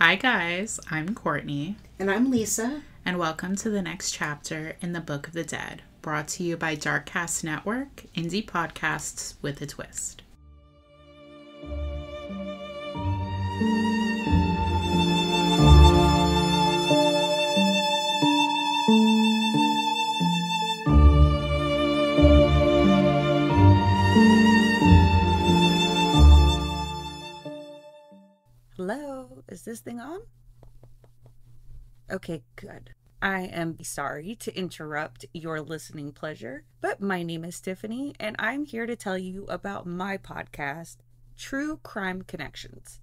Hi, guys. I'm Courtney. And I'm Lisa. And welcome to the next chapter in the Book of the Dead, brought to you by Darkcast Network, indie podcasts with a twist. Is this thing on? Okay, good. I am sorry to interrupt your listening pleasure, but my name is Tiffany, and I'm here to tell you about my podcast, True Crime Connections.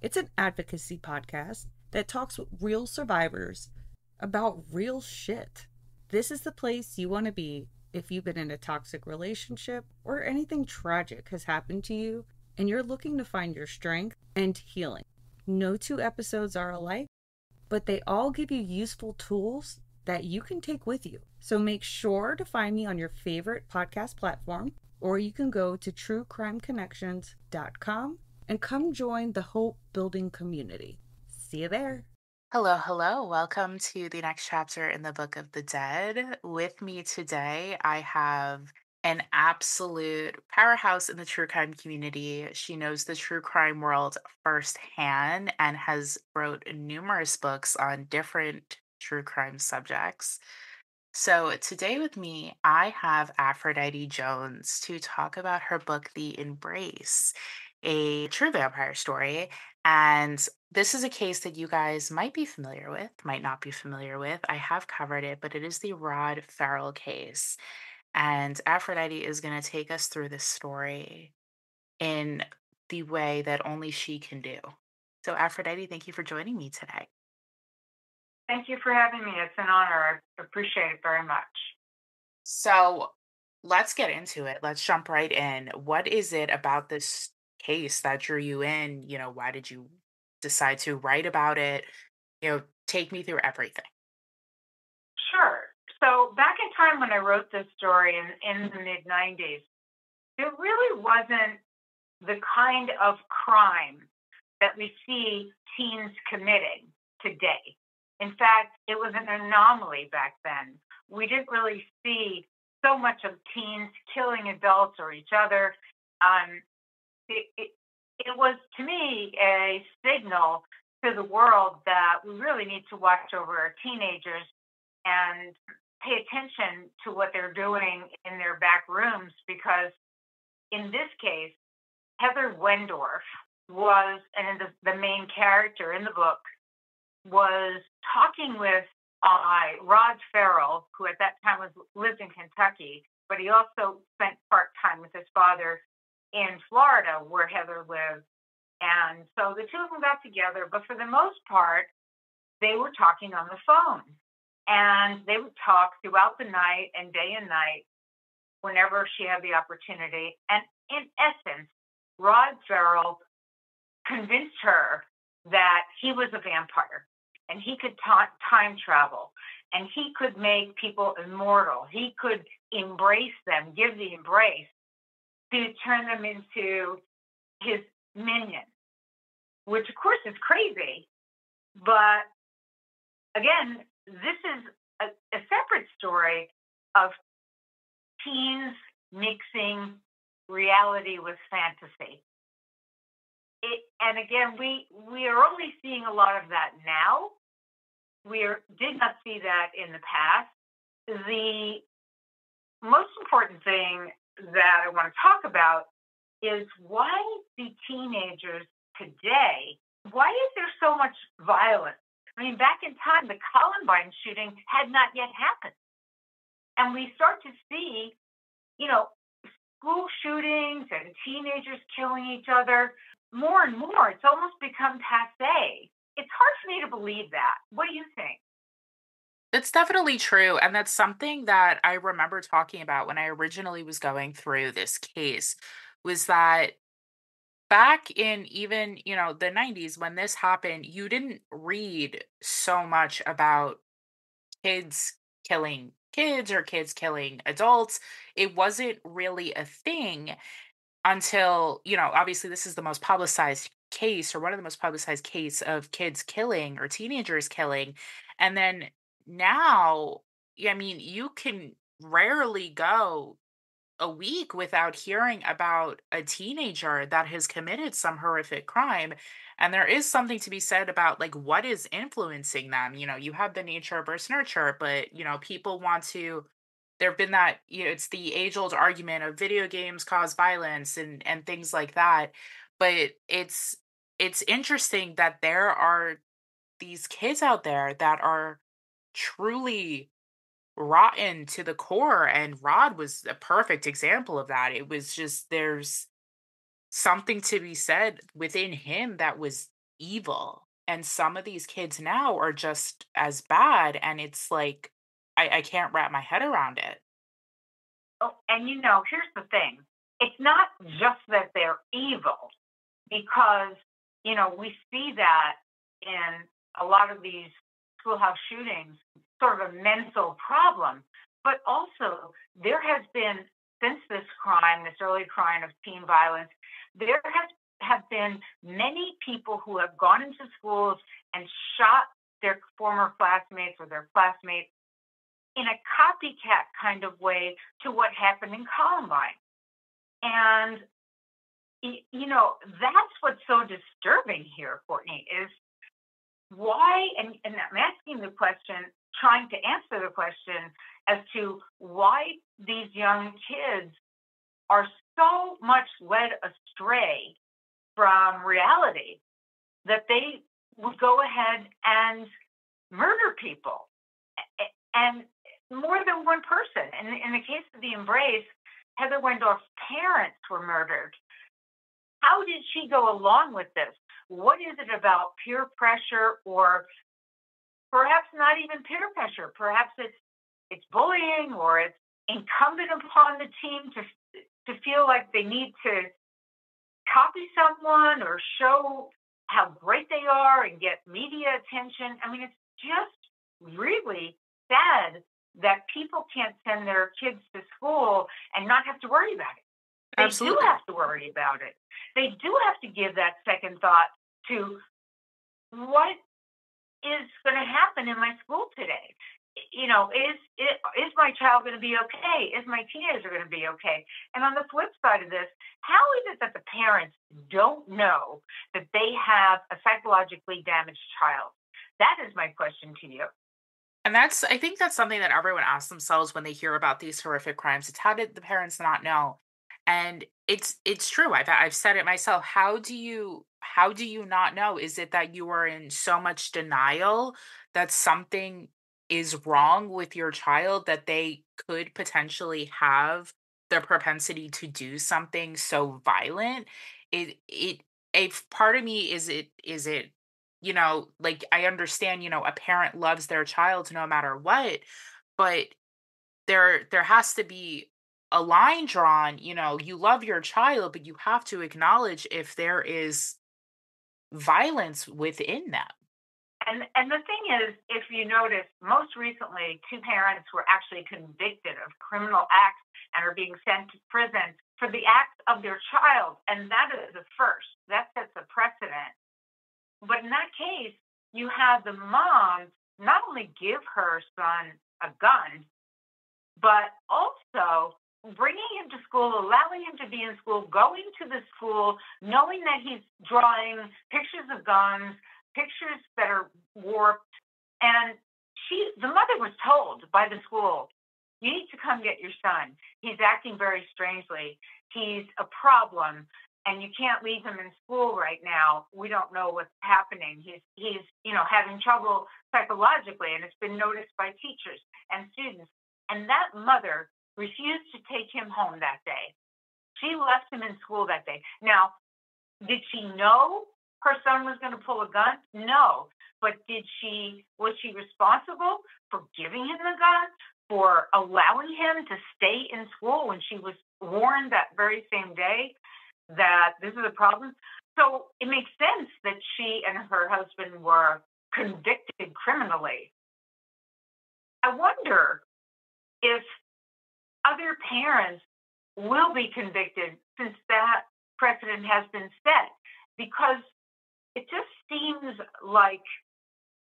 It's an advocacy podcast that talks with real survivors about real shit. This is the place you want to be if you've been in a toxic relationship or anything tragic has happened to you and you're looking to find your strength and healing. No two episodes are alike, but they all give you useful tools that you can take with you. So make sure to find me on your favorite podcast platform, or you can go to truecrimeconnections.com and come join the Hope Building community. See you there. Hello, hello. Welcome to the next chapter in the Book of the Dead. With me today, I have an absolute powerhouse in the true crime community. She knows the true crime world firsthand and has wrote numerous books on different true crime subjects. So today with me, I have Aphrodite Jones to talk about her book, The Embrace, a true vampire story. And this is a case that you guys might be familiar with, might not be familiar with. I have covered it, but it is the Rod Ferrell case. And Aphrodite is going to take us through this story in the way that only she can do. So, Aphrodite, thank you for joining me today. Thank you for having me. It's an honor. I appreciate it very much. So, let's get into it. Let's jump right in. What is it about this case that drew you in? You know, why did you decide to write about it? You know, take me through everything. Sure. So back in time when I wrote this story in, in the mid 90s, there really wasn't the kind of crime that we see teens committing today. In fact, it was an anomaly back then. We didn't really see so much of teens killing adults or each other. Um, it, it, it was, to me, a signal to the world that we really need to watch over our teenagers and pay attention to what they're doing in their back rooms because in this case, Heather Wendorf was, and the, the main character in the book was talking with uh, Rod Ferrell, who at that time was lived in Kentucky, but he also spent part time with his father in Florida, where Heather lived. And so the two of them got together, but for the most part, they were talking on the phone. And they would talk throughout the night and day and night whenever she had the opportunity. And in essence, Rod Ferrell convinced her that he was a vampire and he could ta- time travel and he could make people immortal. He could embrace them, give the embrace to turn them into his minion, which of course is crazy. But again, this is a, a separate story of teens mixing reality with fantasy. It, and again, we we are only seeing a lot of that now. We are, did not see that in the past. The most important thing that I want to talk about is why the teenagers today, why is there so much violence I mean, back in time, the Columbine shooting had not yet happened. And we start to see, you know, school shootings and teenagers killing each other more and more. It's almost become passe. It's hard for me to believe that. What do you think? It's definitely true. And that's something that I remember talking about when I originally was going through this case was that back in even you know the 90s when this happened you didn't read so much about kids killing kids or kids killing adults it wasn't really a thing until you know obviously this is the most publicized case or one of the most publicized case of kids killing or teenagers killing. And then now, I mean, you can rarely go a week without hearing about a teenager that has committed some horrific crime. And there is something to be said about like what is influencing them. You know, you have the nature versus nurture, but you know, people want to there have been that, you know, it's the age old argument of video games cause violence and and things like that. But it's it's interesting that there are these kids out there that are truly rotten to the core and Rod was a perfect example of that. It was just there's something to be said within him that was evil. And some of these kids now are just as bad and it's like I, I can't wrap my head around it. Oh, and you know, here's the thing. It's not just that they're evil because, you know, we see that in a lot of these schoolhouse shootings sort of a mental problem. But also, there has been, since this crime, this early crime of teen violence, there has have been many people who have gone into schools and shot their former classmates or their classmates in a copycat kind of way to what happened in Columbine. And you know, that's what's so disturbing here, Courtney, is why, and, and I'm asking the question, trying to answer the question as to why these young kids are so much led astray from reality that they would go ahead and murder people and more than one person. In, in the case of the embrace, Heather Wendorf's parents were murdered. How did she go along with this? What is it about peer pressure or perhaps not even peer pressure. Perhaps it's it's bullying or it's incumbent upon the team to to feel like they need to copy someone or show how great they are and get media attention. I mean, it's just really sad that people can't send their kids to school and not have to worry about it. They Absolutely. do have to worry about it. They do have to give that second thought to what is going to happen in my school today? You know, is is my child going to be okay? Is my teenager going to be okay? And on the flip side of this, how is it that the parents don't know that they have a psychologically damaged child? That is my question to you. And that's I think that's something that everyone asks themselves when they hear about these horrific crimes. It's how did the parents not know? And it's it's true. I've I've said it myself. How do you how do you not know? Is it that you are in so much denial that something is wrong with your child that they could potentially have the propensity to do something so violent? It it a part of me is it is it you know like I understand you know a parent loves their child no matter what but there there has to be a line drawn you know you love your child but you have to acknowledge if there is violence within them. And and the thing is, if you notice, most recently, two parents were actually convicted of criminal acts and are being sent to prison for the acts of their child, and that is the first. That sets a precedent. But in that case, you have the mom not only give her son a gun, but also bringing him to school, allowing him to be in school, going to the school, knowing that he's drawing pictures of guns, pictures that are warped. And she, the mother was told by the school, you need to come get your son. He's acting very strangely. He's a problem and you can't leave him in school right now. We don't know what's happening. He's he's you know having trouble psychologically, and it's been noticed by teachers and students. And that mother refused to take him home that day. She left him in school that day. Now, did she know her son was going to pull a gun? No. But did she was she responsible for giving him the gun, for allowing him to stay in school when she was warned that very same day that this is a problem? So it makes sense that she and her husband were convicted criminally. I wonder if other parents will be convicted since that precedent has been set because it just seems like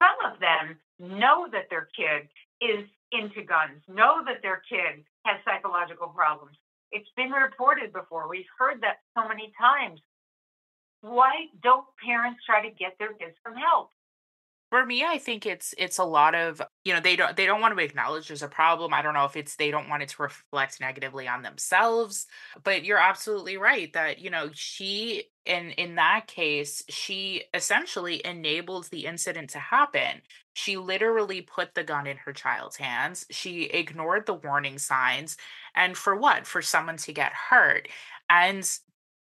some of them know that their kid is into guns, know that their kid has psychological problems. It's been reported before. We've heard that so many times. Why don't parents try to get their kids some help? For me, I think it's it's a lot of, you know, they don't they don't want to acknowledge there's a problem. I don't know if it's they don't want it to reflect negatively on themselves, but you're absolutely right that, you know, she in in that case, she essentially enabled the incident to happen. She literally put the gun in her child's hands. She ignored the warning signs, and for what? For someone to get hurt. And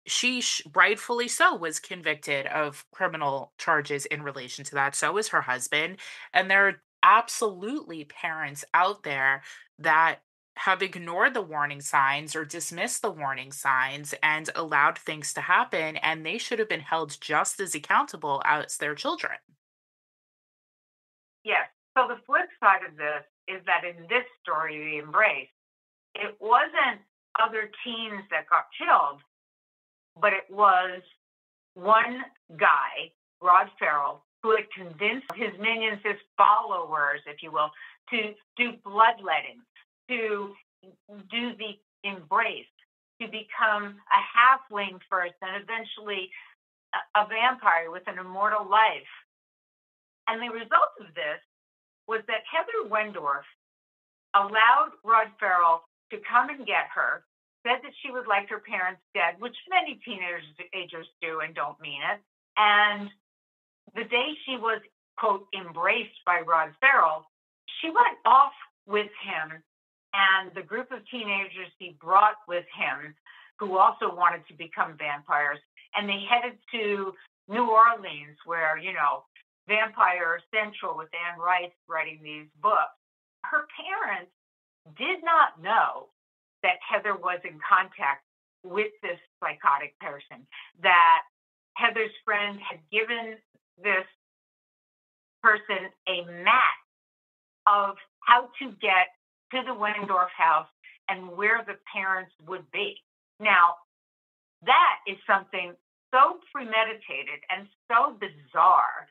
she sh- rightfully so was convicted of criminal charges in relation to that so was her husband and there are absolutely parents out there that have ignored the warning signs or dismissed the warning signs and allowed things to happen and they should have been held just as accountable as their children Yes. So the flip side of this is that in this story, The Embrace, it wasn't other teens that got killed but it was one guy, Rod Ferrell, who had convinced his minions, his followers, if you will, to do bloodletting, to do the embrace, to become a halfling first and eventually a, vampire with an immortal life. And the result of this was that Heather Wendorf allowed Rod Ferrell to come and get her said that she would like her parents dead, which many teenagers do and don't mean it. And the day she was, quote, embraced by Rod Ferrell, she went off with him and the group of teenagers he brought with him who also wanted to become vampires. And they headed to New Orleans, where, you know, Vampire Central with Anne Rice writing these books. Her parents did not know that Heather was in contact with this psychotic person, that Heather's friend had given this person a map of how to get to the Wendorf house and where the parents would be. Now, that is something so premeditated and so bizarre.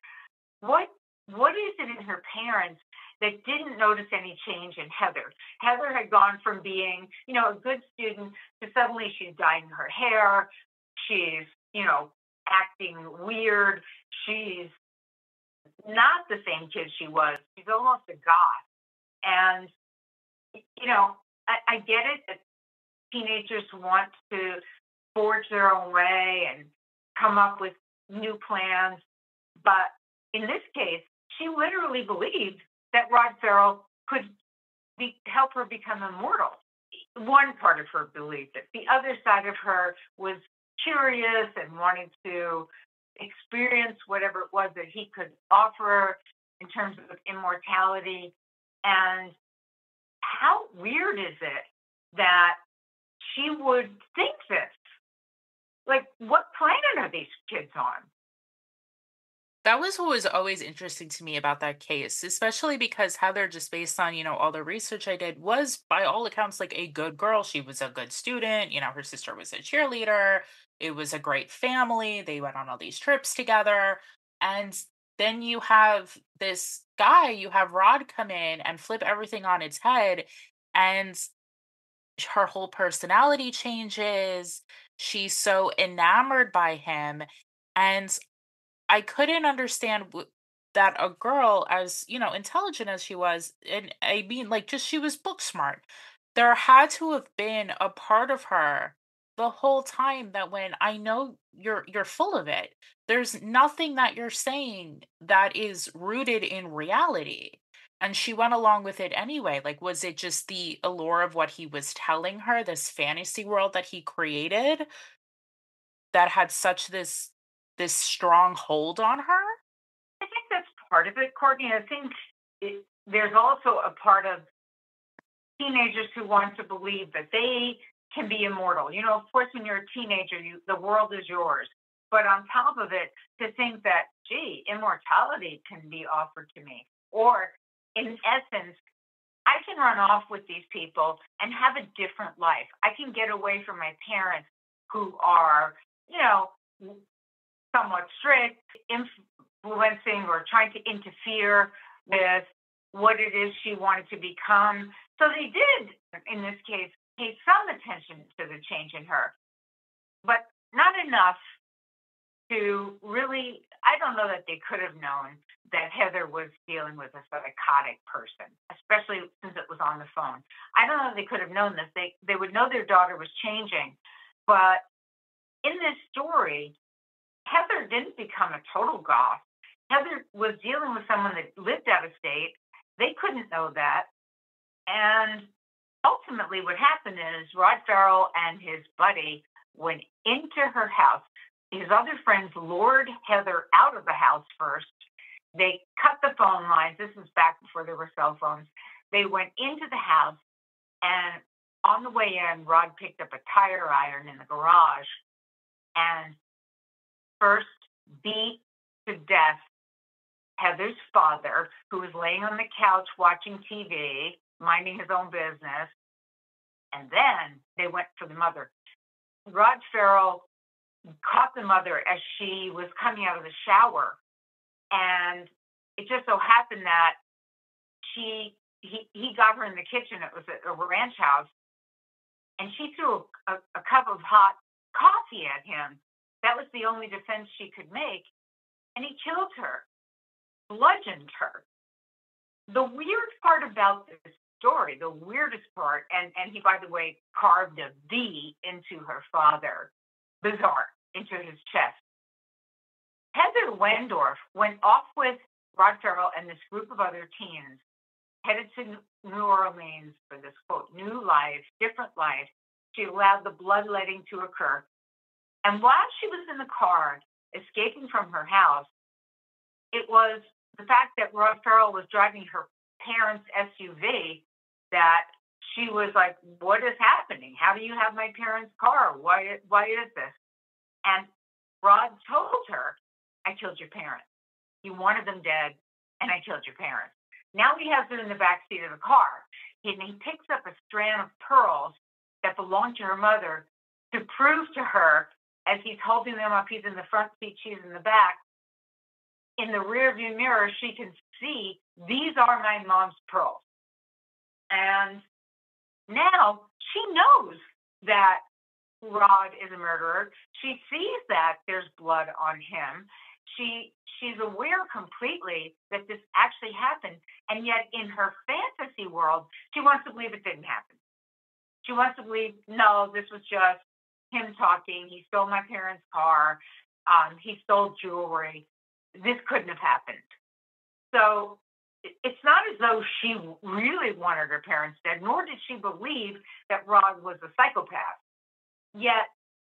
What what is it in her parents that didn't notice any change in Heather. Heather had gone from being, you know, a good student to suddenly she's dyeing her hair, she's, you know, acting weird, she's not the same kid she was. She's almost a goth. And, you know, I, I get it that teenagers want to forge their own way and come up with new plans. But in this case, she literally believed that Rod Ferrell could be, help her become immortal. One part of her believed it. The other side of her was curious and wanted to experience whatever it was that he could offer in terms of immortality. And how weird is it that she would think this? Like, what planet are these kids on? That was what was always interesting to me about that case, especially because Heather, just based on, you know, all the research I did, was by all accounts like a good girl. She was a good student. You know, her sister was a cheerleader. It was a great family. They went on all these trips together. And then you have this guy, you have Rod come in and flip everything on its head. And her whole personality changes. She's so enamored by him. And I couldn't understand w- that a girl as, you know, intelligent as she was, and I mean, like, just she was book smart. There had to have been a part of her the whole time that when I know you're you're full of it, there's nothing that you're saying that is rooted in reality. And she went along with it anyway. Like, was it just the allure of what he was telling her, this fantasy world that he created that had such this this strong hold on her? I think that's part of it, Courtney. I think it, there's also a part of teenagers who want to believe that they can be immortal. You know, of course, when you're a teenager, you, the world is yours. But on top of it, to think that, gee, immortality can be offered to me. Or, in essence, I can run off with these people and have a different life. I can get away from my parents who are, you know, somewhat strict, influencing or trying to interfere with what it is she wanted to become. So they did, in this case, pay some attention to the change in her, but not enough to really, I don't know that they could have known that Heather was dealing with a psychotic person, especially since it was on the phone. I don't know they could have known this. They they would know their daughter was changing, but in this story, Heather didn't become a total goth. Heather was dealing with someone that lived out of state. They couldn't know that. And ultimately, what happened is Rod Ferrell and his buddy went into her house his other friends lured Heather out of the house first. They cut the phone lines. This is back before there were cell phones. They went into the house, and on the way in, Rod picked up a tire iron in the garage and first beat to death Heather's father, who was laying on the couch watching TV, minding his own business. And then they went for the mother. Rod Ferrell caught the mother as she was coming out of the shower. And it just so happened that she he, he got her in the kitchen. It was a, a ranch house. And she threw a, a, a cup of hot coffee at him. That was the only defense she could make. And he killed her, bludgeoned her. The weird part about this story, the weirdest part, and, and he, by the way, carved a V into her father, bizarre into his chest. Heather Wendorf went off with Rod Ferrell and this group of other teens, headed to New Orleans for this quote, new life, different life. She allowed the bloodletting to occur. And while she was in the car, escaping from her house, it was the fact that Rod Ferrell was driving her parents' SUV that she was like, "What is happening? How do you have my parents' car? Why? Why is this?" And Rod told her, I killed your parents. You wanted them dead, and I killed your parents. Now he has her in the back seat of the car. And he picks up a strand of pearls that belonged to her mother to prove to her, as he's holding them up, he's in the front seat, she's in the back. In the rearview mirror, she can see these are my mom's pearls. And now she knows that Rod is a murderer. She sees that there's blood on him. She she's aware completely that this actually happened, and yet in her fantasy world, she wants to believe it didn't happen. She wants to believe no, this was just him talking. He stole my parents' car. Um, he stole jewelry. This couldn't have happened. So it's not as though she really wanted her parents dead, nor did she believe that Rod was a psychopath. Yet,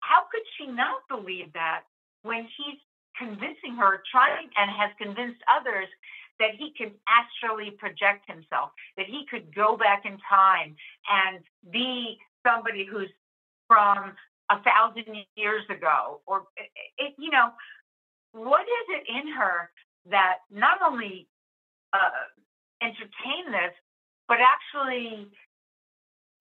how could she not believe that when he's convincing her, trying and has convinced others that he could actually project himself, that he could go back in time and be somebody who's from a thousand years ago, or it, you know, what is it in her that not only uh, entertained this, but actually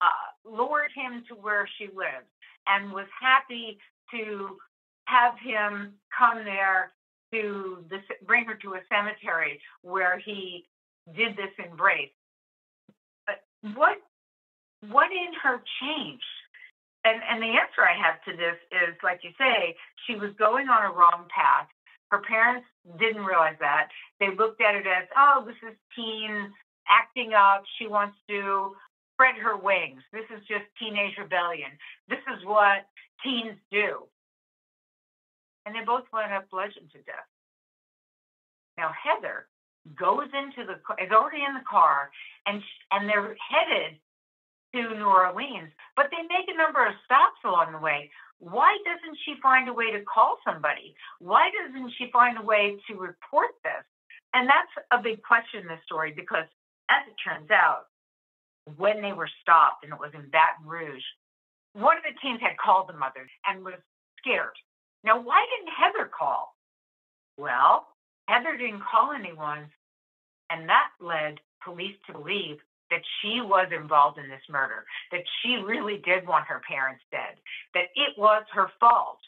uh, lured him to where she lives? and was happy to have him come there to the, bring her to a cemetery where he did this embrace. But what what in her changed? And and the answer I have to this is like you say, she was going on a wrong path. Her parents didn't realize that. They looked at it as, oh, this is teen acting up. She wants to spread her wings. This is just teenage rebellion. This is what teens do. And they both went up bludgeoned to death. Now Heather goes into the is already in the car and and they're headed to New Orleans, but they make a number of stops along the way. Why doesn't she find a way to call somebody? Why doesn't she find a way to report this? And that's a big question in this story because, as it turns out, when they were stopped, and it was in Baton Rouge, one of the teens had called the mother and was scared. Now, why didn't Heather call? Well, Heather didn't call anyone, and that led police to believe that she was involved in this murder, that she really did want her parents dead, that it was her fault.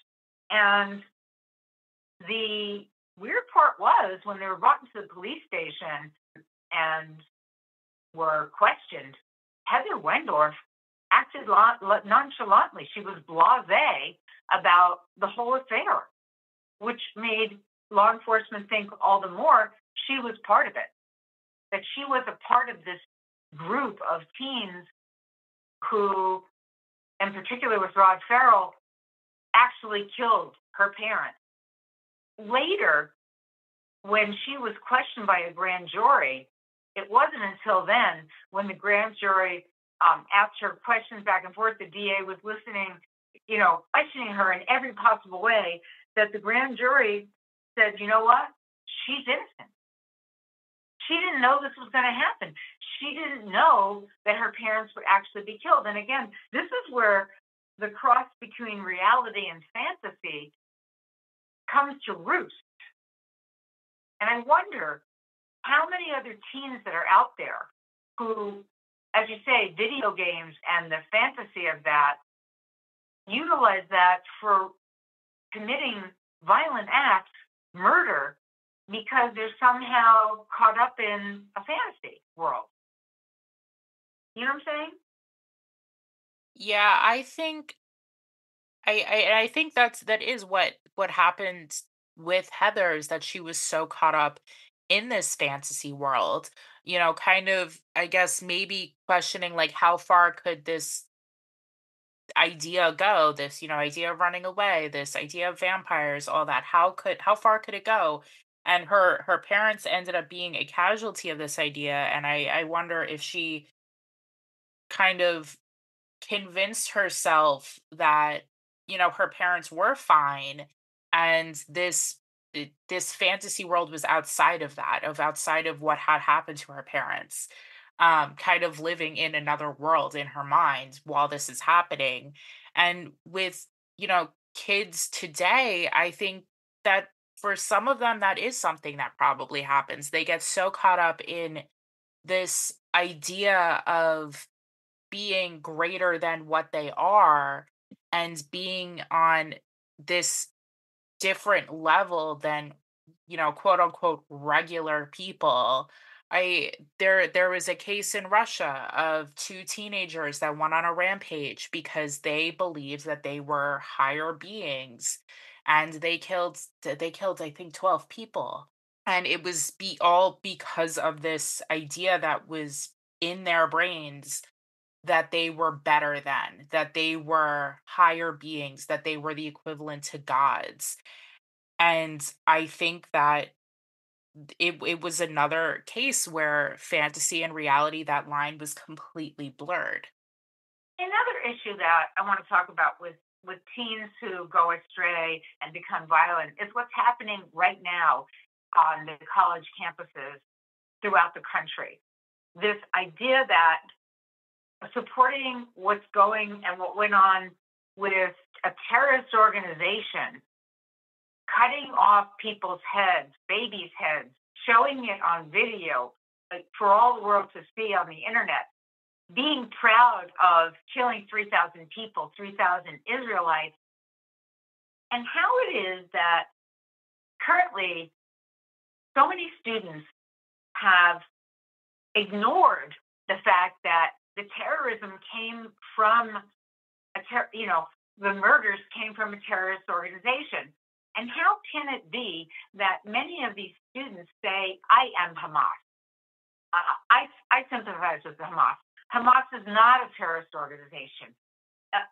And the weird part was when they were brought into the police station and were questioned, Heather Wendorf acted nonchalantly. She was blasé about the whole affair, which made law enforcement think all the more she was part of it, that she was a part of this group of teens who, in particular with Rod Ferrell, actually killed her parents. Later, when she was questioned by a grand jury, it wasn't until then when the grand jury um, asked her questions back and forth, the DA was listening, you know, questioning her in every possible way, that the grand jury said, you know what? She's innocent. She didn't know this was going to happen. She didn't know that her parents would actually be killed. And again, this is where the cross between reality and fantasy comes to roost. And I wonder how many other teens that are out there who, as you say, video games and the fantasy of that utilize that for committing violent acts, murder, because they're somehow caught up in a fantasy world. You know what I'm saying? Yeah, I think I, I I think that's that is what what happened with Heather is that she was so caught up in this fantasy world. You know, kind of I guess maybe questioning like how far could this idea go this you know idea of running away this idea of vampires all that how could how far could it go and her her parents ended up being a casualty of this idea and i i wonder if she kind of convinced herself that you know her parents were fine and this this fantasy world was outside of that of outside of what had happened to her parents um kind of living in another world in her mind while this is happening. And with you know kids today i think that for some of them that is something that probably happens. They get so caught up in this idea of being greater than what they are and being on this different level than you know quote unquote regular people. I there there was a case in russia of two teenagers that went on a rampage because they believed that they were higher beings and they killed they killed i think 12 people and it was be all because of this idea that was in their brains that they were better than, that they were higher beings, that they were the equivalent to gods. And I think that it it was another case where fantasy and reality that line was completely blurred. Another issue that I want to talk about with with teens who go astray and become violent is what's happening right now on the college campuses throughout the country. This idea that supporting what's going and what went on with a terrorist organization cutting off people's heads, babies' heads, showing it on video for all the world to see on the internet, being proud of killing 3,000 people, 3,000 Israelites, and how it is that currently so many students have ignored the fact that the terrorism came from a ter- you know the murders came from a terrorist organization. And how can it be that many of these students say i am hamas. Uh, I, I sympathize with the hamas hamas is not a terrorist organization uh,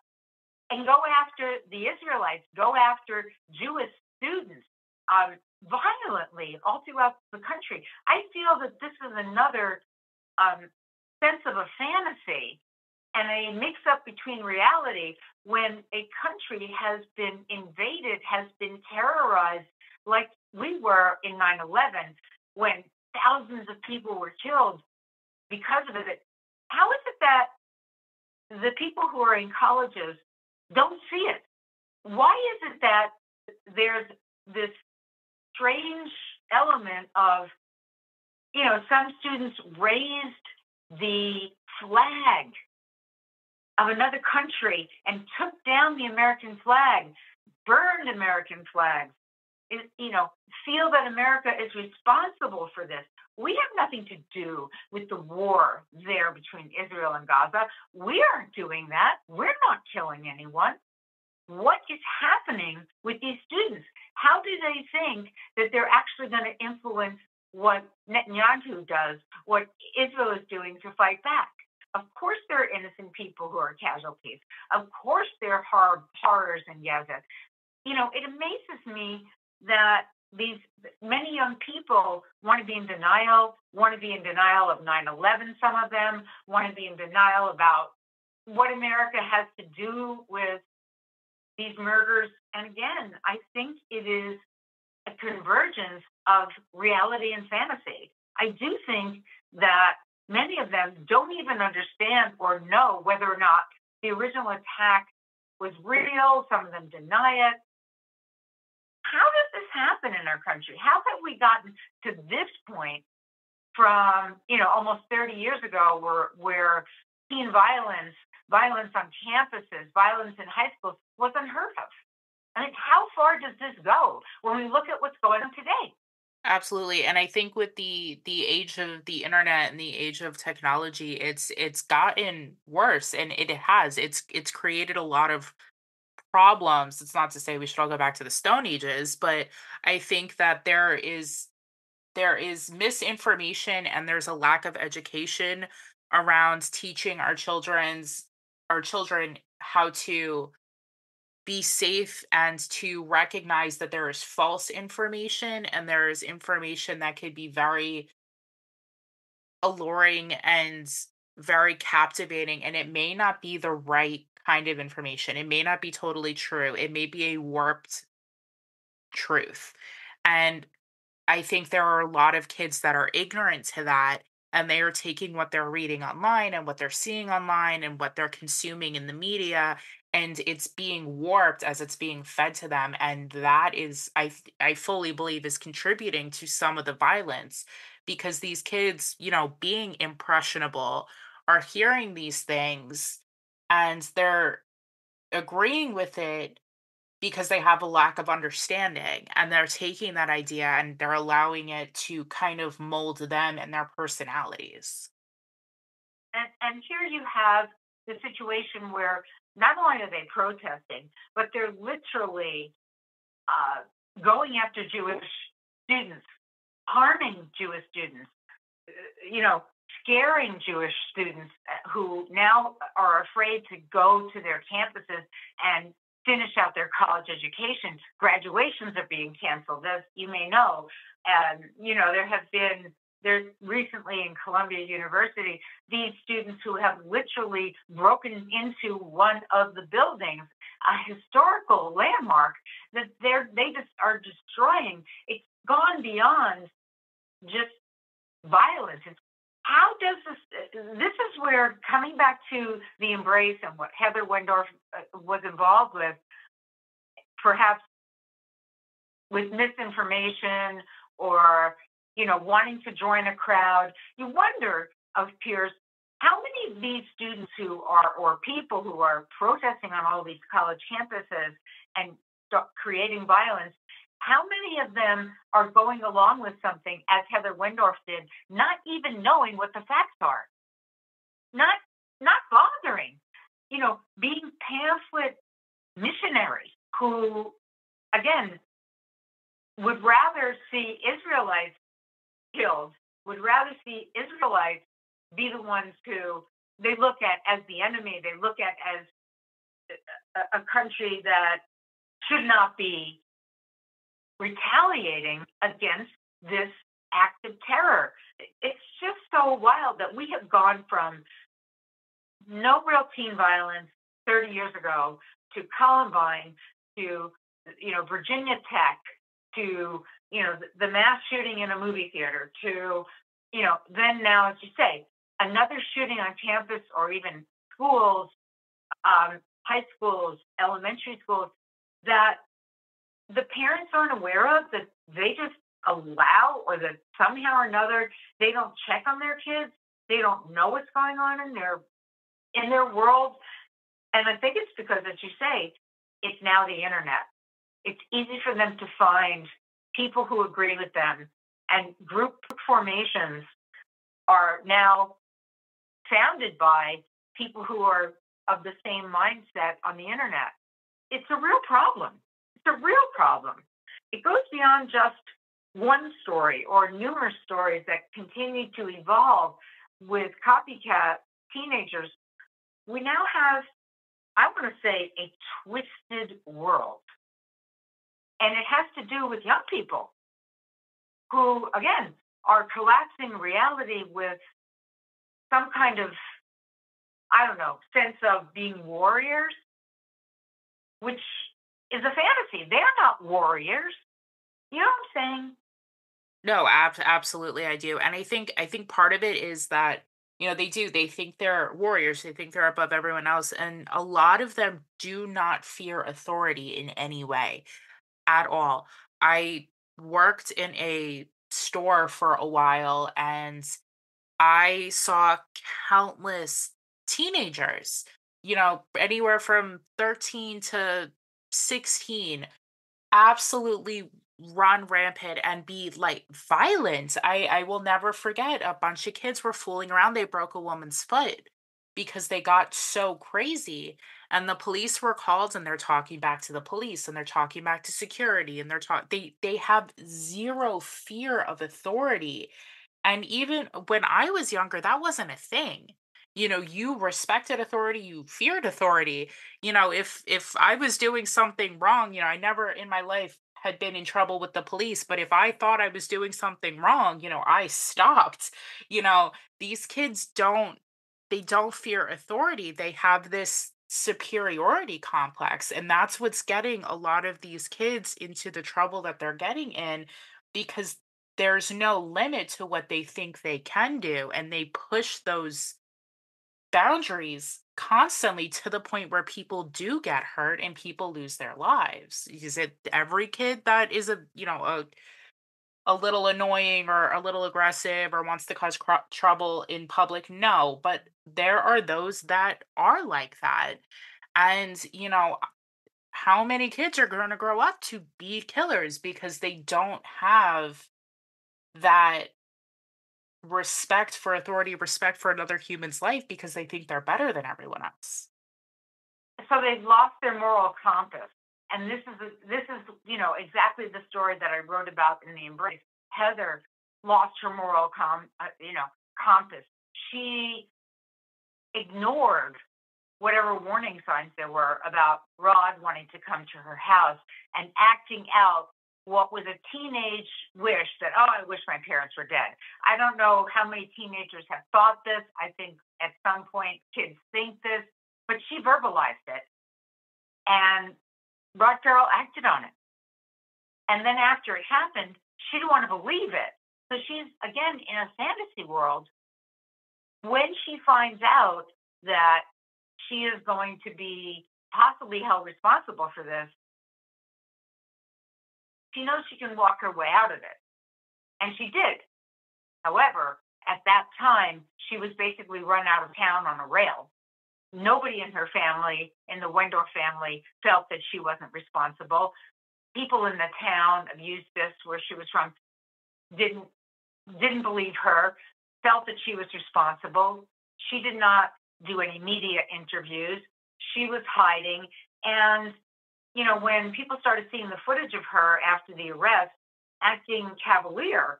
and go after the israelites go after jewish students um, violently all throughout the country i feel that this is another um, sense of a fantasy and a mix up between reality when a country has been invaded, has been terrorized, like we were in 9 11, when thousands of people were killed because of it. How is it that the people who are in colleges don't see it? Why is it that there's this strange element of, you know, some students raised the flag of another country and took down the American flag, burned American flags. you know, feel that America is responsible for this. We have nothing to do with the war there between Israel and Gaza. We aren't doing that. We're not killing anyone. What is happening with these students? How do they think that they're actually going to influence what Netanyahu does, what Israel is doing to fight back? Of course, there are innocent people who are casualties. Of course, there are horrors in Gaza. You know, it amazes me that these many young people want to be in denial, want to be in denial of 9 11, some of them want to be in denial about what America has to do with these murders. And again, I think it is a convergence of reality and fantasy. I do think that many of them don't even understand or know whether or not the original attack was real. Some of them deny it how does this happen in our country? How have we gotten to this point from, you know, almost 30 years ago where, where teen violence, violence on campuses, violence in high schools was unheard of? I mean, how far does this go when we look at what's going on today? Absolutely. And I think with the the age of the internet and the age of technology, it's it's gotten worse and it has. It's it's created a lot of problems. It's not to say we should all go back to the Stone Ages, but I think that there is there is misinformation and there's a lack of education around teaching our children's our children how to be safe and to recognize that there is false information and there is information that could be very alluring and very captivating and it may not be the right kind of information. It may not be totally true. It may be a warped truth. And I think there are a lot of kids that are ignorant to that and they are taking what they're reading online and what they're seeing online and what they're consuming in the media and it's being warped as it's being fed to them and that is i i fully believe is contributing to some of the violence because these kids you know being impressionable are hearing these things and they're agreeing with it because they have a lack of understanding and they're taking that idea and they're allowing it to kind of mold them and their personalities. And, and here you have the situation where not only are they protesting, but they're literally uh, going after Jewish students, harming Jewish students. Uh, you know, scaring Jewish students uh, who now are afraid to go to their campuses and finish out their college education. Graduations are being canceled, as you may know. And, you know, there have been, there's recently in Columbia University, these students who have literally broken into one of the buildings, a historical landmark that they're, they just are destroying. It's gone beyond just violence. It's how does this this is where coming back to the embrace and what heather wendorf uh, was involved with perhaps with misinformation or you know wanting to join a crowd you wonder of peers how many of these students who are or people who are protesting on all these college campuses and creating violence how many of them are going along with something, as Heather Wendorf did, not even knowing what the facts are, not not bothering, you know, being pamphlet missionaries who, again, would rather see Israelites killed, would rather see Israelites be the ones who they look at as the enemy, they look at as a, a country that should not be retaliating against this act of terror. It's just so wild that we have gone from no real teen violence 30 years ago to Columbine to you know Virginia Tech to you know the, mass shooting in a movie theater to you know then now as you say another shooting on campus or even schools um, high schools elementary schools that the parents aren't aware of that they just allow or that somehow or another they don't check on their kids they don't know what's going on in their in their world and i think it's because as you say it's now the internet it's easy for them to find people who agree with them. And group formations are now founded by people who are of the same mindset on the internet. It's a real problem. It's a real problem. It goes beyond just one story or numerous stories that continue to evolve with copycat teenagers. We now have, I want to say, a twisted world. And it has to do with young people who, again, are collapsing reality with some kind of, I don't know, sense of being warriors, which is a fantasy. They're not warriors. You know what I'm saying? No, ab- absolutely I do. And I think I think part of it is that you know they do they think they're warriors they think they're above everyone else and a lot of them do not fear authority in any way at all i worked in a store for a while and I saw countless teenagers, you know, anywhere from 13 to 16, absolutely run rampant and be like violent. I I will never forget a bunch of kids were fooling around. They broke a woman's foot because they got so crazy and the police were called and they're talking back to the police and they're talking back to security and they're talking they they have zero fear of authority and even when i was younger that wasn't a thing you know you respected authority you feared authority you know if if i was doing something wrong you know i never in my life had been in trouble with the police but if i thought i was doing something wrong you know i stopped. You know these kids don't they don't fear authority they have this superiority complex and that's what's getting a lot of these kids into the trouble that they're getting in because there's no limit to what they think they can do and they push those boundaries constantly to the point where people do get hurt and people lose their lives. Is it every kid that is a you know a a little annoying or a little aggressive or wants to cause cr- trouble in public? No but there are those that are like that. And you know how many kids are going to grow up to be killers because they don't have that respect for authority respect for another human's life because they think they're better than everyone else so they've lost their moral compass and this is this is you know exactly the story that I wrote about in the embrace. Heather lost her moral com uh, you know compass. She ignored whatever warning signs there were about Rod wanting to come to her house and acting out what was a teenage wish that oh I wish my parents were dead. I don't know how many teenagers have thought this. I think at some point kids think this, but she verbalized it. And Rod Ferrell acted on it. And then after it happened, she didn't want to believe it. So she's, again, in a fantasy world. When she finds out that she is going to be possibly held responsible for this, she knows she can walk her way out of it. And she did. However, at that time, she was basically run out of town on a rail Nobody in her family, in the Wendorf family, felt that she wasn't responsible. People in the town of Eustis, where she was from, didn't didn't believe her, felt that she was responsible. She did not do any media interviews. She was hiding. And, you know, when people started seeing the footage of her after the arrest acting cavalier,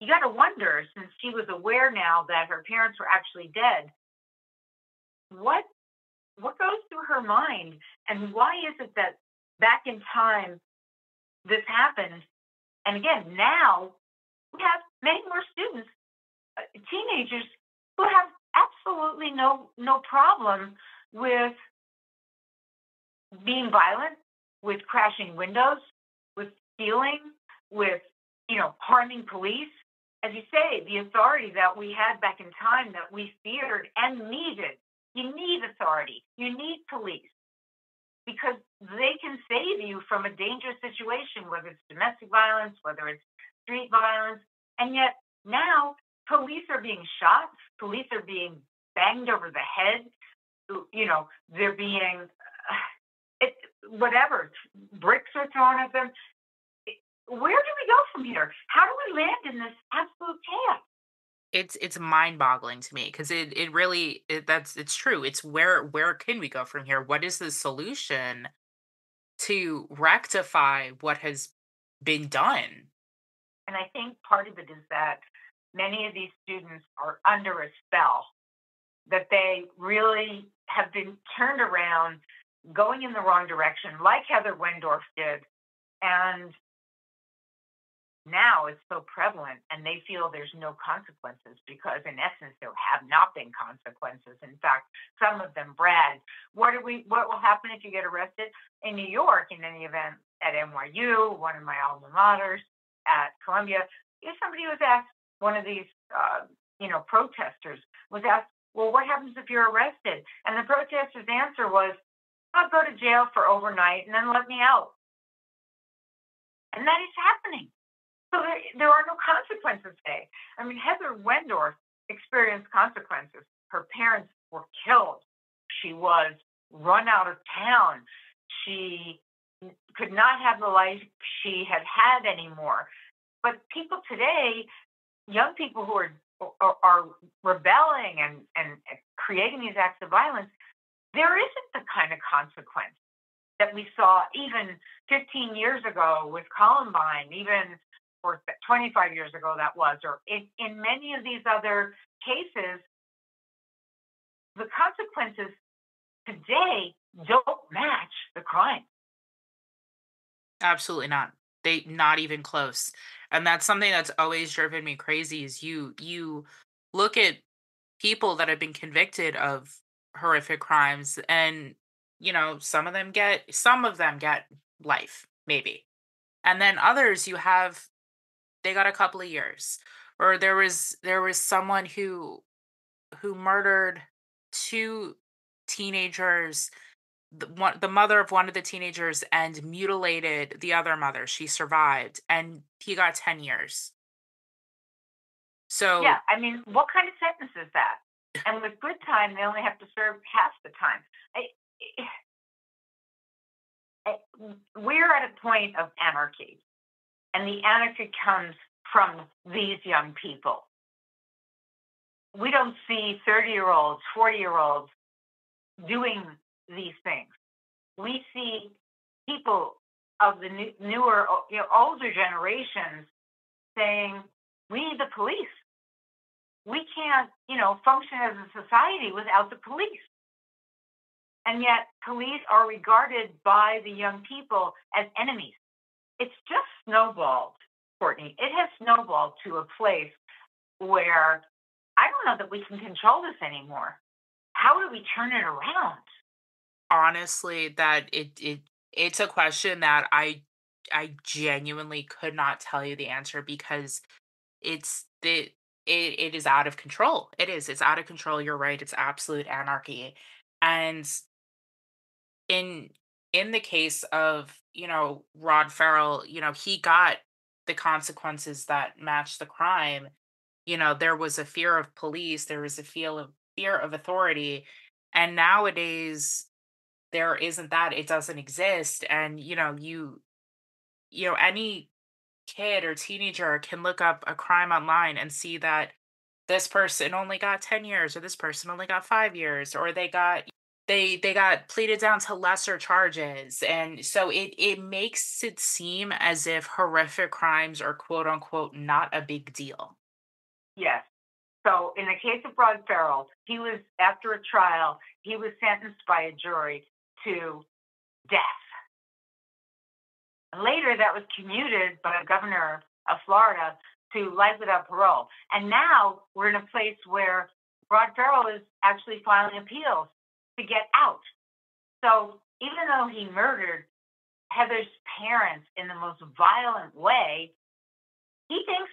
you got to wonder, since she was aware now that her parents were actually dead, what what goes through her mind? And why is it that back in time this happened? And again now we have many more students uh, teenagers who have absolutely no no problem with being violent with crashing windows with stealing with you know harming police. As you say the authority that we had back in time that we feared and needed. You need authority. You need police. Because they can save you from a dangerous situation, whether it's domestic violence, whether it's street violence. And yet now police are being shot, police are being banged over the head, you know, they're being, whatever, bricks are thrown at them. where do we go from here? How do we land in this absolute chaos? It's it's mind-boggling to me because it it really it, that's it's true. It's where where can we go from here? What is the solution to rectify what has been done? And I think part of it is that many of these students are under a spell, that they really have been turned around, going in the wrong direction, like Heather Wendorf did. And now it's so prevalent and they feel there's no consequences because in essence there have not been consequences. In fact some of them brag what do we what will happen if you get arrested? In new york in any event at nyu one of my alma maters at columbia if somebody was asked one of these uh, you know protesters was asked well what happens if you're arrested? And the protester's answer was i'll go to jail for overnight and then let me out and that is happening so there, there are no consequences today. I mean, Heather Wendorf experienced consequences. Her parents were killed. She was run out of town. She could not have the life she had had anymore. But people today, young people who are are, are rebelling and, and creating these acts of violence, there isn't the kind of consequence that we saw even 15 years ago with Columbine, even or 25 years ago that was, or in, in many of these other cases, the consequences today don't match the crime. Absolutely not. They not even close. And that's something that's always driven me crazy is you you look at people that have been convicted of horrific crimes and you know, some of them get some of them get life, maybe. And then others you have they got a couple of years or there was there was someone who who murdered two teenagers the, one, the mother of one of the teenagers and mutilated the other mother. She survived and he got 10 years. So yeah i mean what kind of sentence is that and with good time they only have to serve half the time I, I, we're at a point of anarchy and the anarchy comes from these young people. We don't see 30 year olds, 40 year olds doing these things. We see people of the new, newer, you know, older generations saying, we need the police. We can't, you know, function as a society without the police. And yet, police are regarded by the young people as enemies it's just snowballed, Courtney. It has snowballed to a place where I don't know that we can control this anymore. How do we turn it around? Honestly, that it it it's a question that I I genuinely could not tell you the answer because it's the it, it is out of control. It is. It's out of control. You're right. It's absolute anarchy. And in in the case of, you know, Rod Ferrell, you know, he got the consequences that matched the crime. You know, there was a fear of police, there was a feel of fear of authority. And nowadays there isn't that. It doesn't exist. And, you know, you you know, any kid or teenager can look up a crime online and see that this person only got 10 years or this person only got 5 years or they got they they got pleaded down to lesser charges. And so it it makes it seem as if horrific crimes are quote unquote not a big deal. Yes. So in the case of Rod Ferrell, he was after a trial, he was sentenced by a jury to death. Later that was commuted by governor of Florida to life without parole. And now we're in a place where Rod Ferrell is actually filing appeals to get out. So even though he murdered Heather's parents in the most violent way, he thinks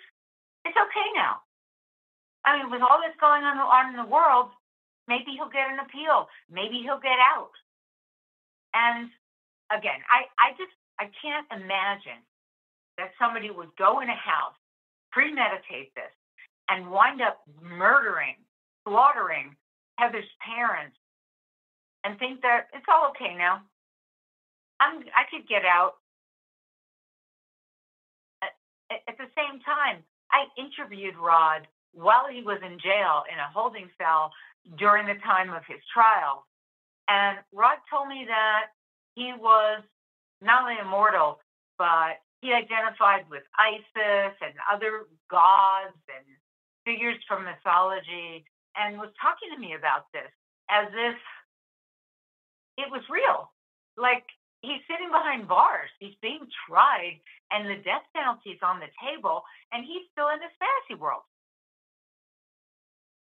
it's okay now. I mean, with all that's going on, on in the world, maybe he'll get an appeal. Maybe he'll get out. And again, I, I just I can't imagine that somebody would go in a house, premeditate this, and wind up murdering, slaughtering Heather's parents and think that it's all okay now. I'm I could get out. at the same time, I interviewed Rod while he was in jail in a holding cell during the time of his trial. And Rod told me that he was not only immortal, but he identified with Isis and other gods and figures from mythology and was talking to me about this as if it was real. Like he's sitting behind bars, he's being tried, and the death penalty is on the table, and he's still in this fantasy world.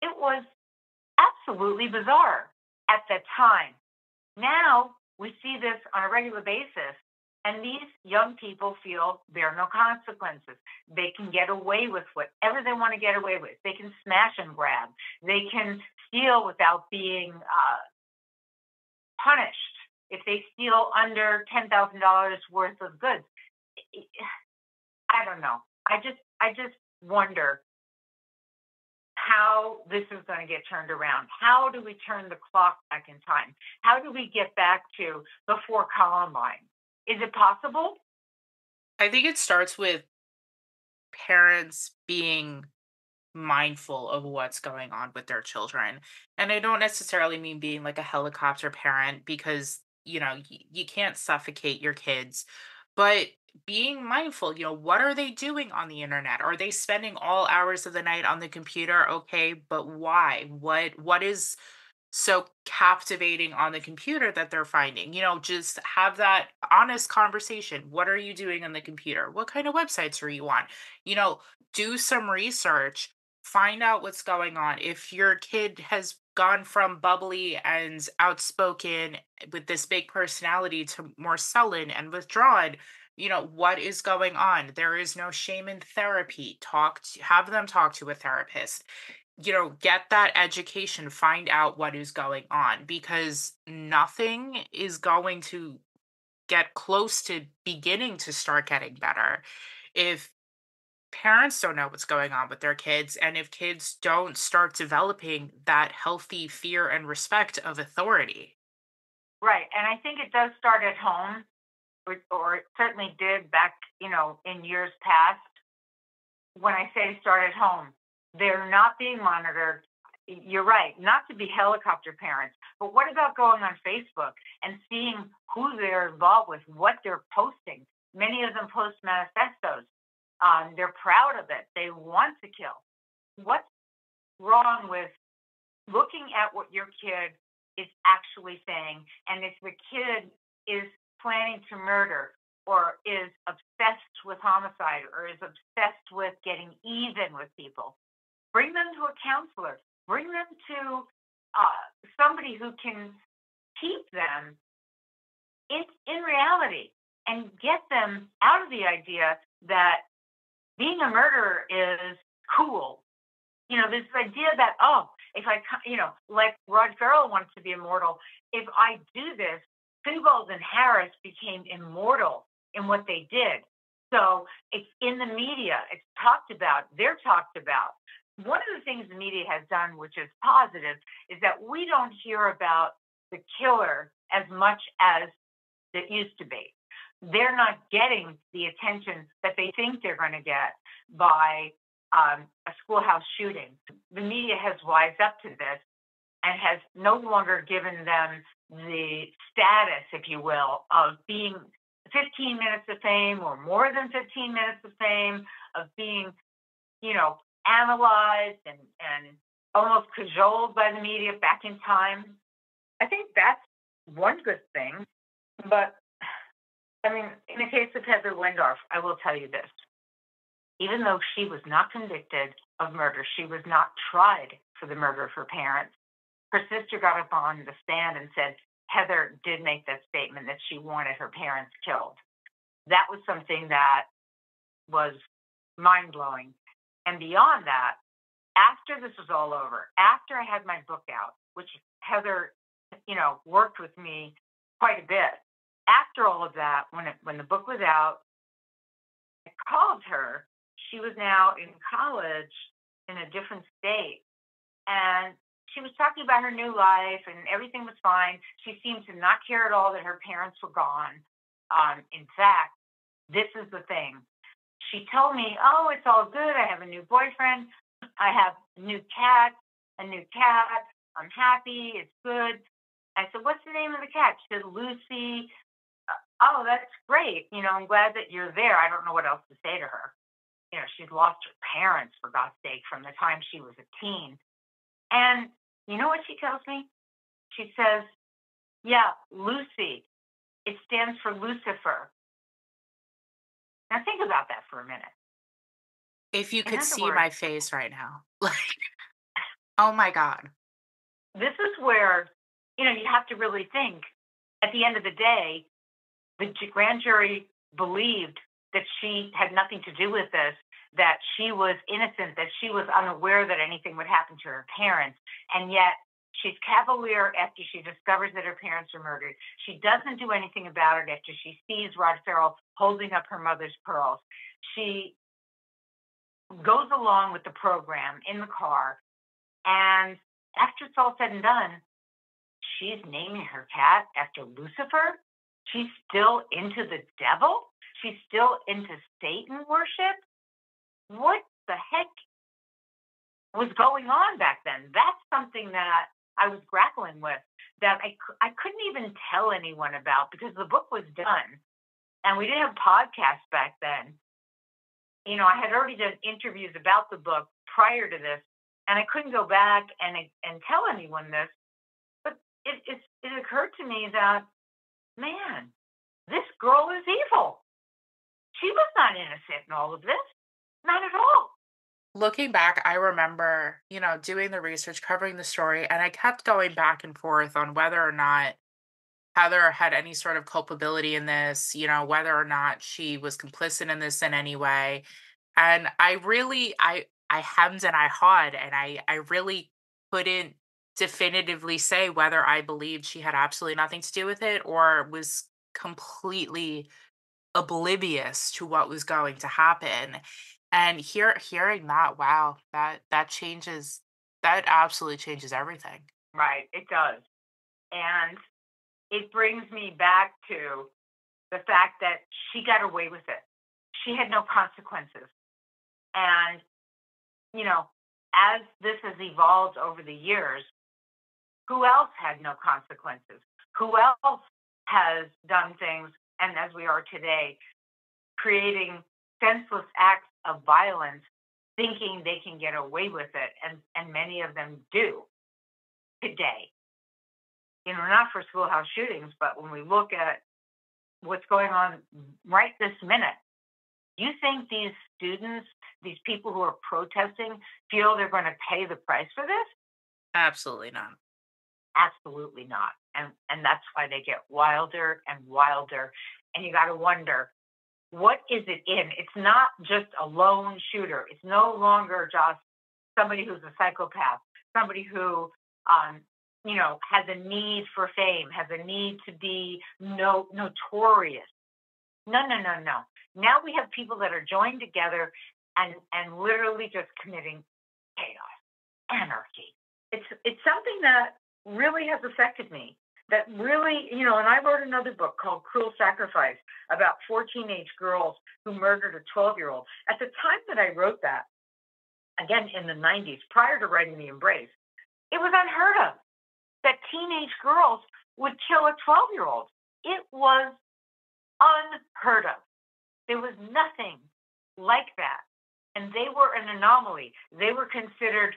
It was absolutely bizarre at that time. Now we see this on a regular basis and these young people feel there are no consequences. They can get away with whatever they want to get away with. They can smash and grab. They can steal without being uh, punished if they steal under ten thousand dollars worth of goods. I don't know. I just I just wonder how this is going to get turned around. How do we turn the clock back in time? How do we get back to before Columbine? Is it possible? I think it starts with parents being mindful of what's going on with their children. And I don't necessarily mean being like a helicopter parent because, you know, y- you can't suffocate your kids, but being mindful, you know, what are they doing on the internet? Are they spending all hours of the night on the computer? Okay, but why? What what is so captivating on the computer that they're finding. You know, just have that honest conversation. What are you doing on the computer? What kind of websites are you on? You know, do some research, find out what's going on. If your kid has gone from bubbly and outspoken with this big personality to more sullen and withdrawn, you know what is going on there is no shame in therapy talk to, have them talk to a therapist you know, get that education, find out what is going on because nothing is going to get close to beginning to start getting better if parents don't know what's going on with their kids and if kids don't start developing that healthy fear and respect of authority. Right. And I think it does start at home or, or it certainly did back, you know, in years past. When I say start at home, they're not being monitored. You're right, not to be helicopter parents, but what about going on Facebook and seeing who they're involved with, what they're posting? Many of them post manifestos. Um, they're proud of it. They want to kill. What's wrong with looking at what your kid is actually saying? And if the kid is planning to murder or is obsessed with homicide or is obsessed with getting even with people, Bring them to a counselor. Bring them to uh, somebody who can keep them in, in reality and get them out of the idea that being a murderer is cool. You know, this idea that, oh, if I, you know, like Rod Ferrell wants to be immortal, if I do this, Klebold and Harris became immortal in what they did. So it's in the media, it's talked about, they're talked about one of the things the media has done, which is positive, is that we don't hear about the killer as much as it used to be. They're not getting the attention that they think they're going to get by um, a schoolhouse shooting. The media has wised up to this and has no longer given them the status, if you will, of being 15 minutes of fame or more than 15 minutes of fame, of being, you know, analyzed and, and almost cajoled by the media back in time. I think that's one good thing. But I mean, in the case of Heather Wendorf, I will tell you this. Even though she was not convicted of murder, she was not tried for the murder of her parents. Her sister got up on the stand and said Heather did make that statement that she wanted her parents killed. That was something that was mind blowing and beyond that, after this was all over, after I had my book out, which Heather, you know, worked with me quite a bit. After all of that, when it, when the book was out, I called her. She was now in college in a different state, and she was talking about her new life, and everything was fine. She seemed to not care at all that her parents were gone. Um, in fact, this is the thing: she told me, "Oh, it's all good. I have a new boyfriend. I have a new cat, a new cat. I'm happy. It's good." I said, "What's the name of the cat?" She said, "Lucy." Uh, oh, that's great. You know, I'm glad that you're there. I don't know what else to say to her. You know, she's lost her parents for God's sake from the time she was a teen. And you know what she tells me? She says, "Yeah, Lucy. It stands for Lucifer." Now think about that for a minute. If you In could see words, my face right now, like, oh my God. this is where you know you have to really think. At the end of the day, the grand jury believed that she had nothing to do with this, that she was innocent, that she was unaware that anything would happen to her parents, and yet she's cavalier after she discovers that her parents were murdered. She doesn't do anything about it after she sees Rod Ferrell holding up her mother's pearls. She goes along with the program in the car, and after it's all said and done, she's naming her cat after Lucifer. She's still into the devil. She's still into Satan worship. What the heck was going on back then? That's something that I was grappling with that I, I couldn't even tell anyone about because the book was done and we didn't have podcasts back then. You know, I had already done interviews about the book prior to this and I couldn't go back and and tell anyone this. But it it, it occurred to me that man, this girl is evil. She was not innocent in all of this, not at all. Looking back, I remember, you know, doing the research, covering the story, and I kept going back and forth on whether or not Heather had any sort of culpability in this, you know, whether or not she was complicit in this in any way. And I really I I hemmed and I hawed and I I really couldn't definitively say whether I believed she had absolutely nothing to do with it or was completely oblivious to what was going to happen. And hear hearing that, wow, that that changes that absolutely changes everything. Right, it does. And it brings me back to the fact that she got away with it. She had no consequences. And, you know, as this has evolved over the years, who else had no consequences? Who else has done things, and as we are today, creating senseless acts of violence, thinking they can get away with it, and, and many of them do today. You know, not for schoolhouse shootings, but when we look at what's going on right this minute, you think these students, these people who are protesting, feel they're going to pay the price for this? Absolutely not. Absolutely not. And and that's why they get wilder and wilder. And you got to wonder, what is it in? It's not just a lone shooter. It's no longer just somebody who's a psychopath, somebody who, um, you know, has a need for fame, has a need to be no notorious. No, no, no, no. Now we have people that are joined together and and literally just committing chaos, anarchy. It's it's something that really has affected me. That really, you know, and I wrote another book called Cruel Sacrifice about four teenage girls who murdered a 12 year old. At the time that I wrote that, again in the 90s, prior to writing The Embrace, it was unheard of that teenage girls would kill a 12 year old. It was unheard of. There was nothing like that. And they were an anomaly. They were considered,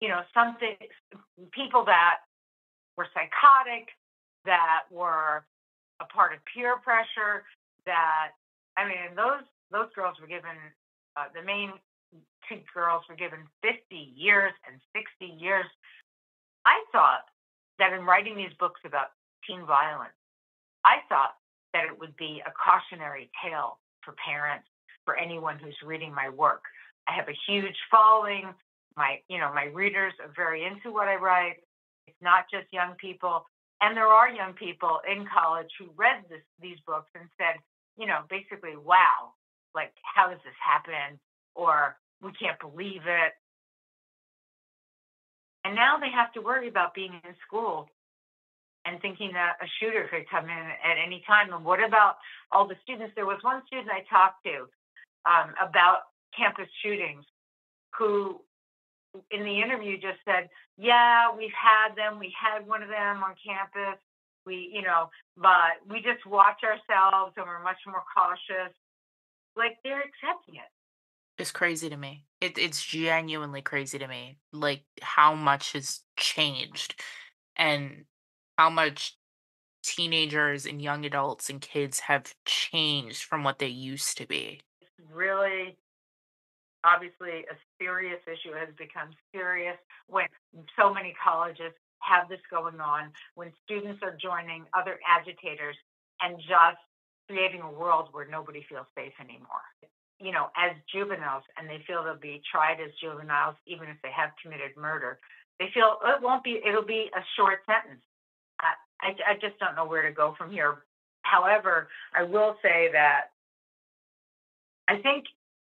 you know, something, people that were psychotic, that were a part of peer pressure, that, I mean, those, those girls were given, uh, the main two girls were given 50 years and 60 years. I thought that in writing these books about teen violence, I thought that it would be a cautionary tale for parents, for anyone who's reading my work. I have a huge following. My, you know, my readers are very into what I write. It's not just young people. And there are young people in college who read this, these books and said, you know, basically, wow, like, how does this happen? Or we can't believe it. And now they have to worry about being in school and thinking that a shooter could come in at any time. And what about all the students? There was one student I talked to um, about campus shootings who in the interview just said, "Yeah, we've had them. We had one of them on campus. We, you know, but we just watch ourselves and we're much more cautious." Like they're accepting it. It's crazy to me. It, it's genuinely crazy to me, like how much has changed and how much teenagers and young adults and kids have changed from what they used to be. It's really obviously a serious issue has become serious when so many colleges have this going on, when students are joining other agitators and just creating a world where nobody feels safe anymore. You know, as juveniles, and they feel they'll be tried as juveniles, even if they have committed murder, they feel oh, it won't be, it'll be a short sentence. I, I just don't know where to go from here. However, I will say that I think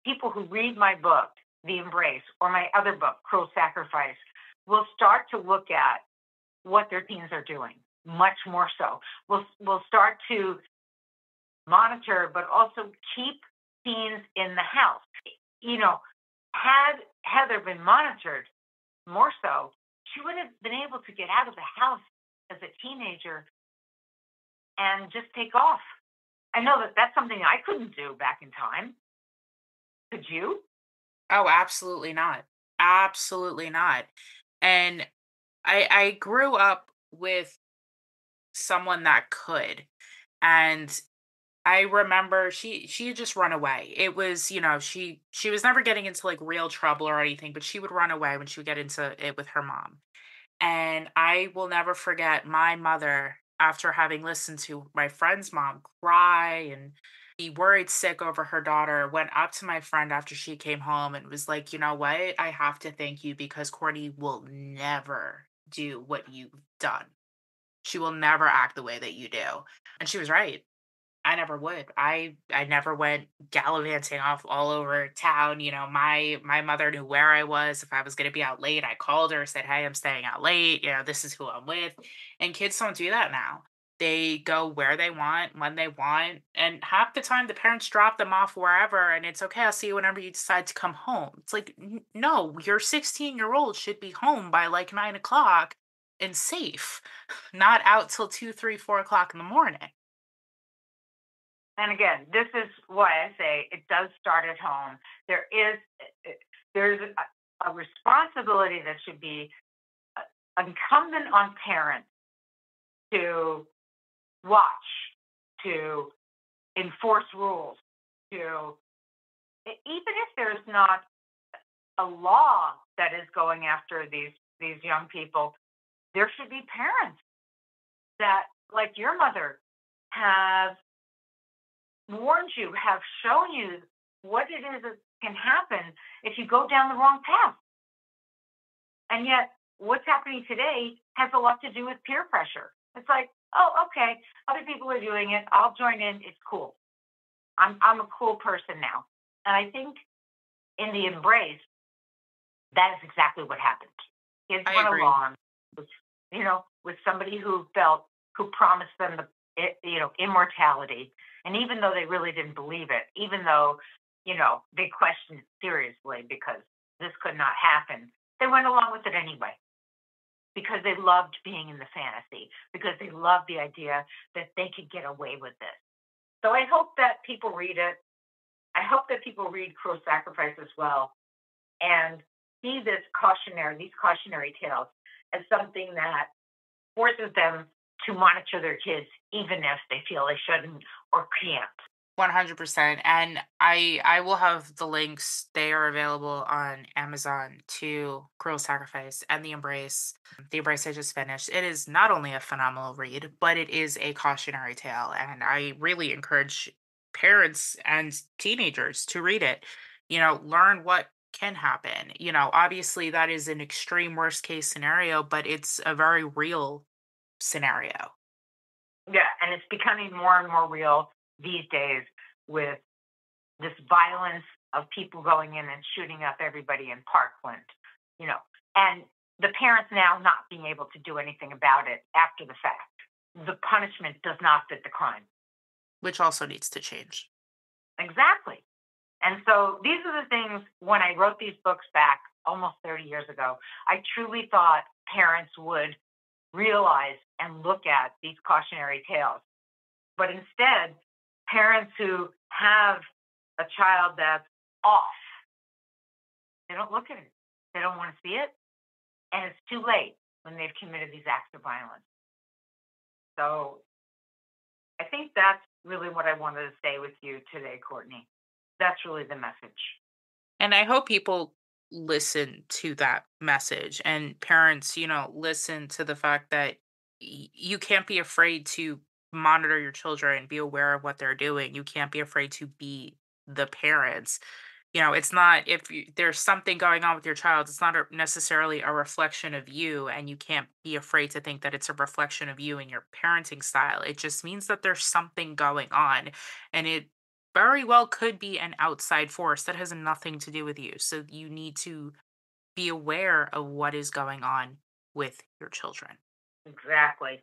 people who read my book, The Embrace, or my other book, Cruel Sacrifice, will start to look at what their teens are doing much more so. We'll, we'll start to monitor, but also keep teens in the house. You know, had Heather been monitored more so, she would have been able to get out of the house as a teenager and just take off. I know that that's something I couldn't do back in time. Could you? Oh, absolutely not. Absolutely not. And I I grew up with someone that could. And I remember she she had just run away. It was, you know, she she was never getting into like real trouble or anything, but she would run away when she would get into it with her mom. And I will never forget my mother after having listened to my friend's mom cry and be worried sick over her daughter, went up to my friend after she came home and was like, you know what? I have to thank you because Courtney will never do what you've done. She will never act the way that you do. And she was right. I never would. I I never went gallivanting off all over town. You know, my my mother knew where I was. If I was going to be out late, I called her, said, "Hey, I'm staying out late. You know, this is who I'm with." And kids don't do that now. They go where they want, when they want, and half the time the parents drop them off wherever, and it's okay. I'll see you whenever you decide to come home. It's like, no, your 16 year old should be home by like nine o'clock and safe, not out till two, three, four o'clock in the morning. And again, this is why I say it does start at home. There is eh, eh, there's a, a responsibility that should be uh, incumbent on parents to watch, to enforce rules, to even if there's not a law that is going after these these young people, there should be parents that, like your mother, have warned you, have shown you what it is that can happen if you go down the wrong path. And yet, what's happening today has a lot to do with peer pressure. It's like, oh, okay, other people are doing it. I'll join in. It's cool. I'm I'm a cool person now. And I think in the embrace, that is exactly what happened. Kids I went agree. along, with, you know, with somebody who felt who promised them the you know immortality and even though they really didn't believe it, even though, you know, they questioned it seriously because this could not happen, they went along with it anyway because they loved being in the fantasy, because they loved the idea that they could get away with this. So I hope that people read it. I hope that people read Cruel Sacrifice as well and see this cautionary, these cautionary tales as something that forces them to monitor their kids even if they feel they shouldn't or can't. 100% and i i will have the links they are available on amazon to cruel sacrifice and the embrace the embrace i just finished. It is not only a phenomenal read but it is a cautionary tale and i really encourage parents and teenagers to read it. You know learn what can happen. You know obviously that is an extreme worst case scenario but it's a very real scenario. Yeah, and it's becoming more and more real these days with this violence of people going in and shooting up everybody in Parkland, you know, and the parents now not being able to do anything about it after the fact. The punishment does not fit the crime. Which also needs to change. Exactly. And so these are the things when I wrote these books back almost 30 years ago, I truly thought parents would realize and look at these cautionary tales. But instead, parents who have a child that's off, they don't look at it. They don't want to see it. And it's too late when they've committed these acts of violence. So I think that's really what I wanted to say with you today, Courtney. That's really the message. And I hope people listen to that message and parents, you know, listen to the fact that you can't be afraid to monitor your children, be aware of what they're doing. You can't be afraid to be the parents. You know, it's not if you, there's something going on with your child, it's not a, necessarily a reflection of you, and you can't be afraid to think that it's a reflection of you and your parenting style. It just means that there's something going on, and it very well could be an outside force that has nothing to do with you. So you need to be aware of what is going on with your children. Exactly.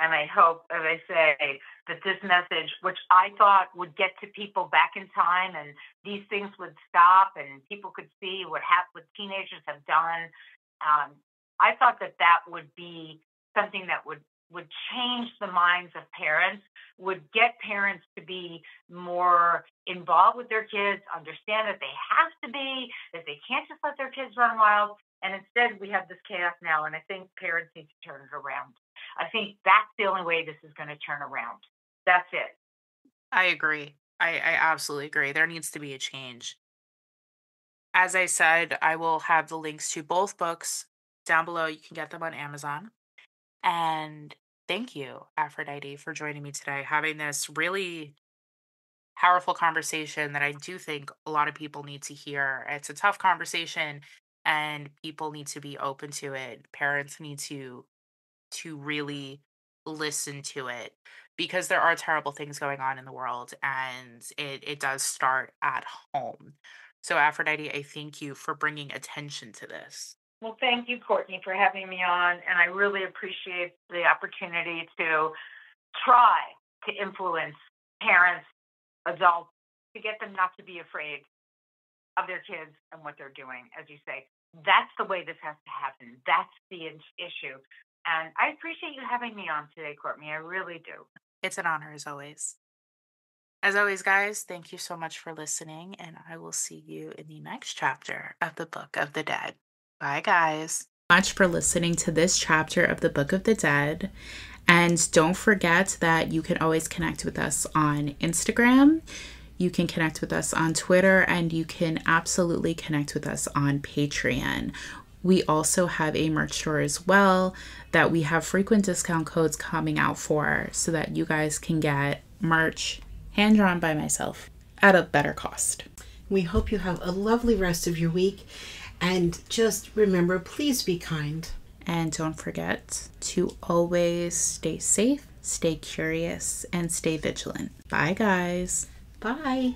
And I hope, as I say, that this message, which I thought would get to people back in time and these things would stop and people could see what, hap- what teenagers have done, um, I thought that that would be something that would would change the minds of parents, would get parents to be more involved with their kids, understand that they have to be, that they can't just let their kids run wild. And instead, we have this chaos now. And I think parents need to turn it around. I think that's the only way this is going to turn around. That's it. I agree. I, I absolutely agree. There needs to be a change. As I said, I will have the links to both books down below. You can get them on Amazon. And thank you, Aphrodite, for joining me today, having this really powerful conversation that I do think a lot of people need to hear. It's a tough conversation and people need to be open to it. Parents need to to really listen to it because there are terrible things going on in the world and it, it does start at home. So, Aphrodite, I thank you for bringing attention to this. Well, thank you, Courtney, for having me on. And I really appreciate the opportunity to try to influence parents, adults, to get them not to be afraid of their kids and what they're doing. As you say, that's the way this has to happen. That's the issue. And I appreciate you having me on today, Courtney. I really do. It's an honor as always. As always, guys, thank you so much for listening, and I will see you in the next chapter of the Book of the Dead. Bye, guys. Much for listening to this chapter of the Book of the Dead. And don't forget that you can always connect with us on Instagram. You can connect with us on Twitter, and you can absolutely connect with us on Patreon. We also have a merch store as well that we have frequent discount codes coming out for so that you guys can get merch hand drawn by myself at a better cost. We hope you have a lovely rest of your week and just remember please be kind. And don't forget to always stay safe, stay curious, and stay vigilant. Bye, guys. Bye.